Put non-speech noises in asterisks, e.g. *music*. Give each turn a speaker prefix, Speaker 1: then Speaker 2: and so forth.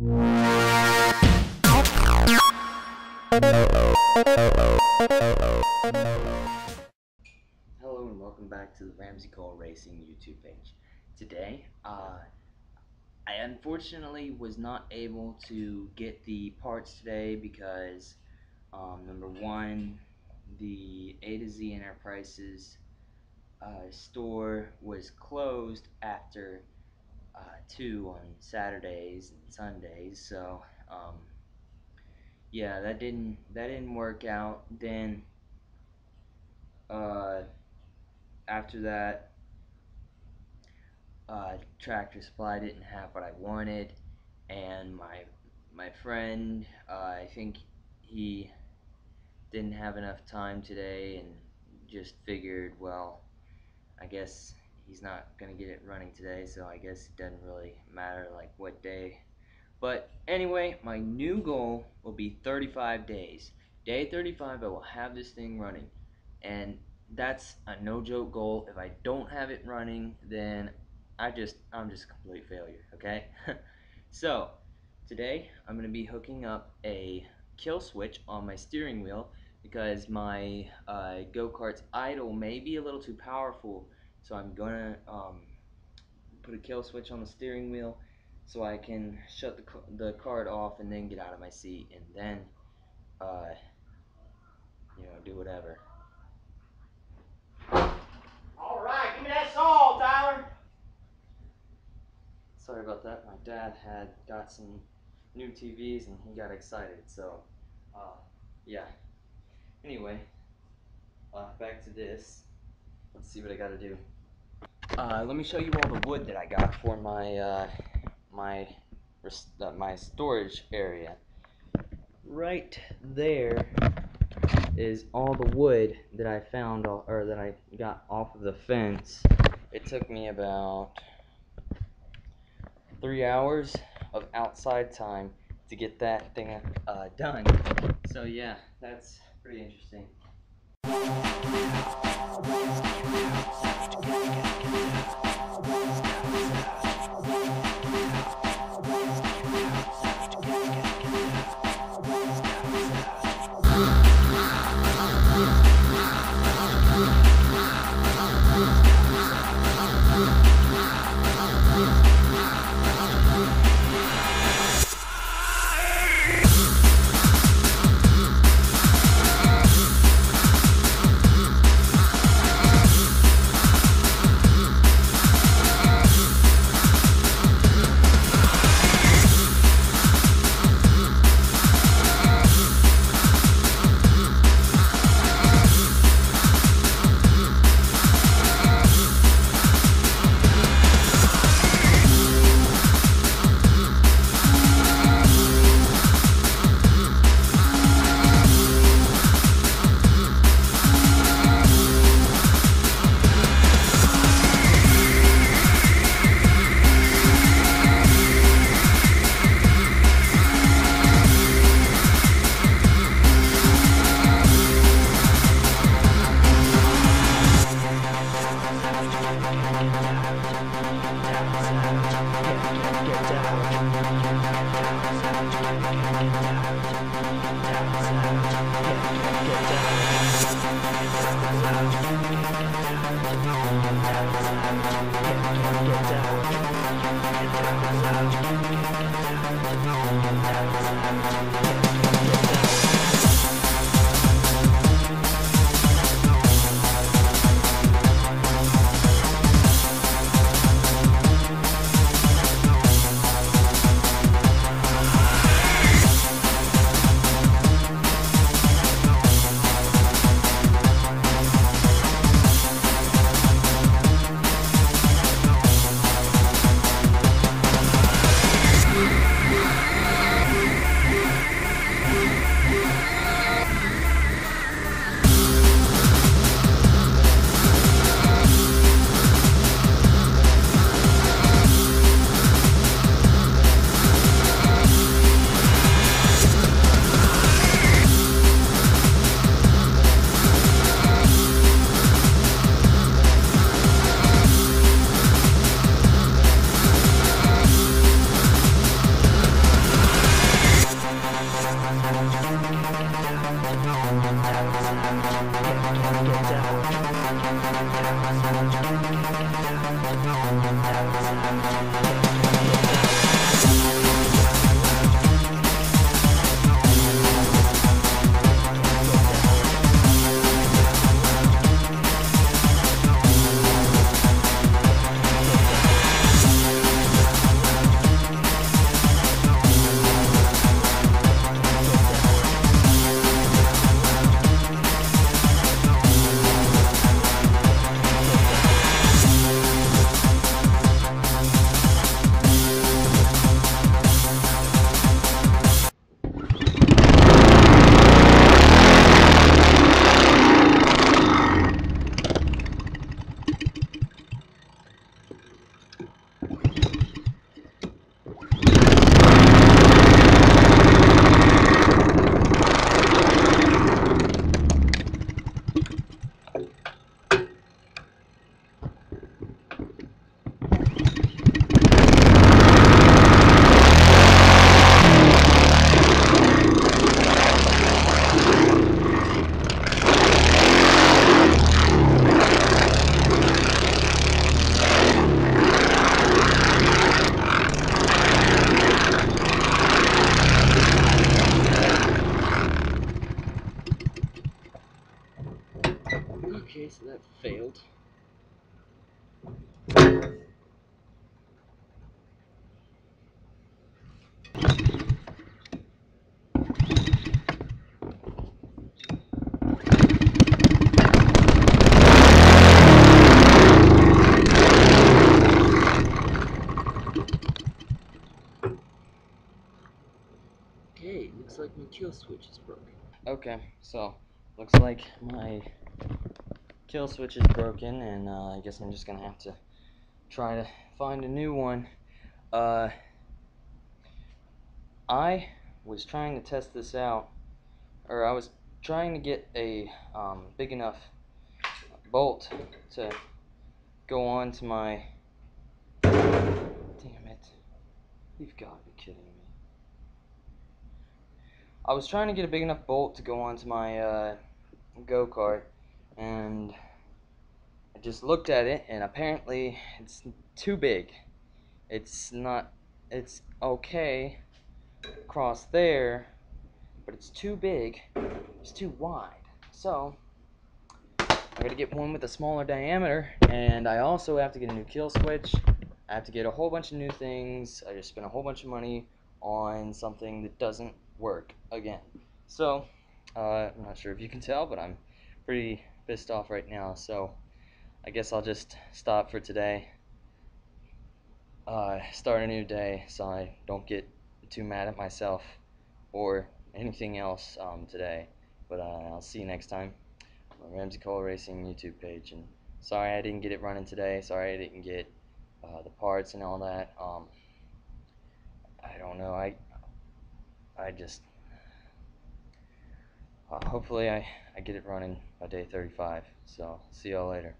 Speaker 1: Hello and welcome back to the Ramsey Cole Racing YouTube page. Today, uh, I unfortunately was not able to get the parts today because um, number one, the A to Z Enterprises uh, store was closed after uh, two on Saturdays and Sundays, so um, yeah, that didn't that didn't work out. Then uh, after that, uh, Tractor Supply didn't have what I wanted, and my my friend, uh, I think he didn't have enough time today, and just figured, well, I guess he's not gonna get it running today, so I guess it doesn't really matter like what day. But anyway, my new goal will be 35 days. Day 35, I will have this thing running and that's a no joke goal. If I don't have it running, then I just I'm just a complete failure. Okay, *laughs* so today I'm gonna be hooking up a kill switch on my steering wheel because my uh, go kart's idle may be a little too powerful. So I'm gonna um, put a kill switch on the steering wheel so I can shut the the cart off and then get out of my seat and then uh, you know do whatever.
Speaker 2: All right, give me that saw, Tyler.
Speaker 1: Sorry about that. My dad had got some new TVs and he got excited. So, uh, yeah. Anyway, uh, back to this. Let's see what I got to do. Uh, let me show you all the wood that I got for my uh, my uh, my storage area. Right there is all the wood that I found or that I got off of the fence. It took me about three hours of outside time to get that thing uh, done. So yeah, that's pretty interesting.
Speaker 3: Thank you. Get down. Okay, so that failed. Okay, looks like my kill switch is broken.
Speaker 1: Okay, so looks like my kill switch is broken, and uh, I guess I'm just gonna have to try to find a new one. Uh, I was trying to test this out, or I was trying to get a um, big enough bolt to go on to my. Damn it! You've got to be kidding me. I was trying to get a big enough bolt to go onto my uh, go kart, and I just looked at it, and apparently it's too big. It's not. It's okay across there, but it's too big. It's too wide. So I gotta get one with a smaller diameter, and I also have to get a new kill switch. I have to get a whole bunch of new things. I just spent a whole bunch of money on something that doesn't work again. So, uh, I'm not sure if you can tell, but I'm pretty pissed off right now. So, I guess I'll just stop for today. Uh, start a new day so I don't get too mad at myself or anything else um, today. But uh, I'll see you next time on Ramsey Cole Racing YouTube page. And sorry I didn't get it running today. Sorry I didn't get uh, the parts and all that. Um, I don't know. I I just uh, hopefully I, I get it running by day 35. So see y'all later.